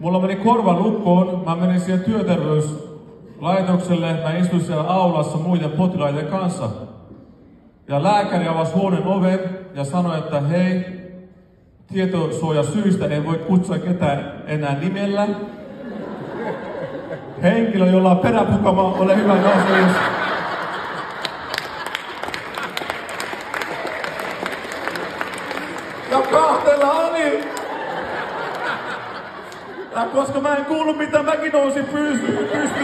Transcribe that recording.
Mulla meni korva lukkoon, mä menin siihen työterveyslaitokselle, mä istuin siellä aulassa muiden potilaiden kanssa. Ja lääkäri avasi huoneen oven ja sanoi, että hei, tietosuoja syistä ei voi kutsua ketään enää nimellä. Henkilö, jolla on peräpukama, ole hyvä nouse. Ja kahtella. Ja koska mä en kuullut mitä mäkin nousin pystyyn, pystyyn